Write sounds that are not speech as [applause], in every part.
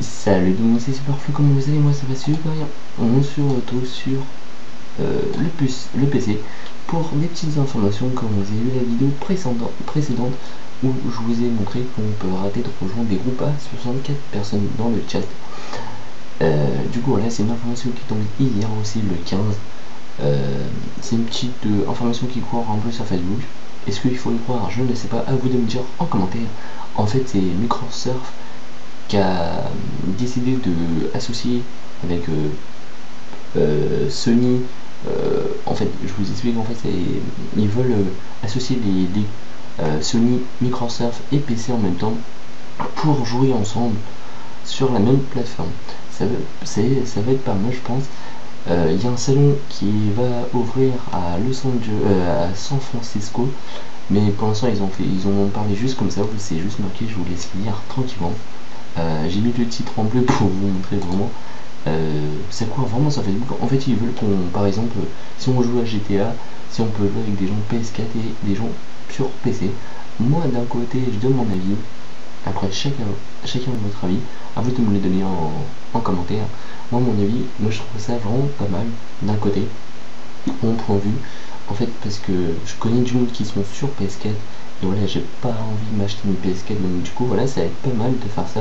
Salut tout le monde, c'est Superflu, comment vous allez Moi ça va super bien. On se retrouve sur euh, le, le PC pour des petites informations comme vous avez vu la vidéo précédente où je vous ai montré qu'on peut rater de rejoindre des groupes à 64 personnes dans le chat. Euh, du coup voilà, c'est une information qui tombe hier aussi le 15. Euh, c'est une petite information qui court un peu sur Facebook. Est-ce qu'il faut y croire? Je ne sais pas, à vous de me dire en commentaire. En fait c'est Microsurf qui a décidé de associer avec euh, euh, Sony. Euh, en fait, je vous explique en fait, ils veulent associer les, Sony, Microsoft et PC en même temps pour jouer ensemble sur la même plateforme. Ça, ça va être pas mal, je pense. Il y a un salon qui va ouvrir à Los Angeles, à San Francisco, mais pour l'instant ils ont fait, ils ont parlé juste comme ça. C'est juste marqué. Je vous laisse lire tranquillement. Euh, j'ai mis le titre en bleu pour vous montrer vraiment. Euh, c'est quoi vraiment ça fait En fait, ils veulent qu'on, par exemple, si on joue à GTA, si on peut jouer avec des gens PS4 et des gens sur PC. Moi, d'un côté, je donne mon avis. Après, chacun, chacun votre avis. À vous de me le donner en, commentaire. Moi, mon avis, moi, je trouve ça vraiment pas mal. D'un côté, mon point de vue. En fait, parce que je connais du monde qui sont sur PS4 et voilà, j'ai pas envie de m'acheter une PS4, donc du coup, voilà, ça va être pas mal de faire ça.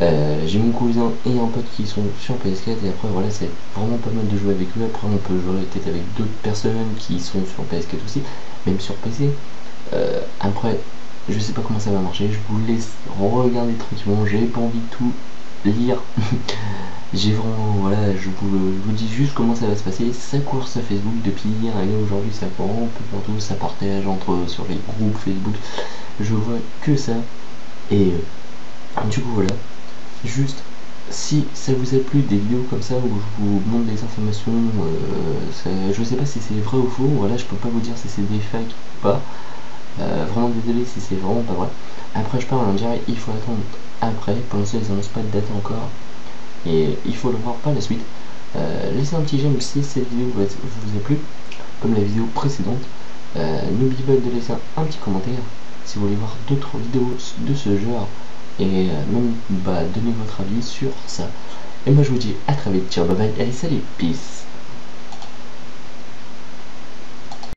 Euh, j'ai mon cousin et un pote qui sont sur PS4 et après voilà c'est vraiment pas mal de jouer avec eux. Après on peut jouer peut-être avec d'autres personnes qui sont sur PS4 aussi même sur PC euh, après je sais pas comment ça va marcher. Je vous laisse regarder tranquillement. J'ai pas envie de tout lire. [laughs] J'ai vraiment voilà je vous, dis juste comment ça va se passer. Ça court sur Facebook depuis hier et aujourd'hui ça court un peu partout. Ça partage entre sur les groupes Facebook. Je vois que ça. Et euh, du coup voilà juste si ça vous a plu des vidéos comme ça où je vous montre des informations euh, je sais pas si c'est vrai ou faux voilà je peux pas vous dire si c'est des fakes ou pas euh, vraiment désolé si c'est vraiment pas vrai après je parle en direct il faut attendre après pour l'instant ils annoncent pas de date encore et il faut le voir par la suite. Euh, laissez un petit j'aime si cette vidéo vous a plu, comme la vidéo précédente. Euh, n'oubliez pas de laisser un petit commentaire si vous voulez voir d'autres vidéos de ce genre et euh, même bah, donner votre avis sur ça. Et moi je vous dis à très vite, ciao bye bye, allez salut, peace